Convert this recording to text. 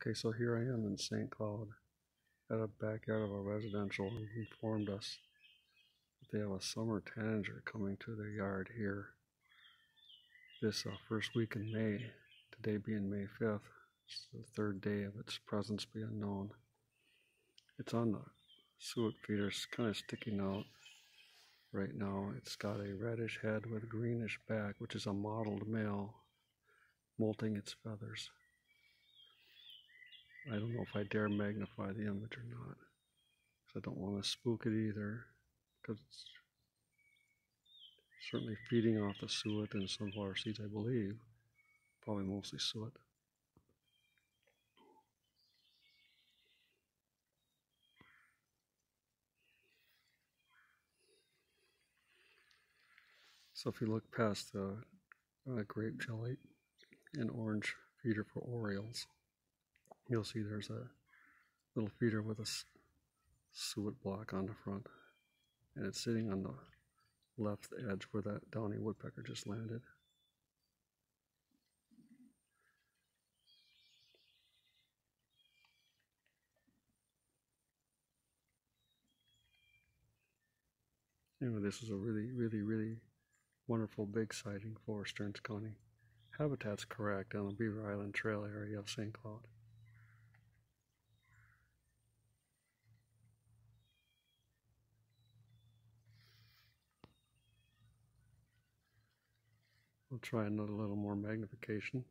Okay, so here I am in St. Cloud at a backyard of a residential he informed us that they have a summer tanager coming to their yard here this uh, first week in May, today being May 5th. It's the third day of its presence being known. It's on the suet feeder, it's kind of sticking out right now. It's got a reddish head with a greenish back, which is a mottled male molting its feathers. I don't know if I dare magnify the image or not. Because I don't want to spook it either. Because it's certainly feeding off the suet and sunflower seeds, I believe. Probably mostly suet. So if you look past the uh, grape jelly and orange feeder for orioles, you'll see there's a little feeder with a suet block on the front and it's sitting on the left edge where that downy woodpecker just landed. Anyway, this is a really, really, really wonderful big sighting for Stearns County. Habitat's correct on the Beaver Island Trail area of St. Cloud. We'll try another little more magnification.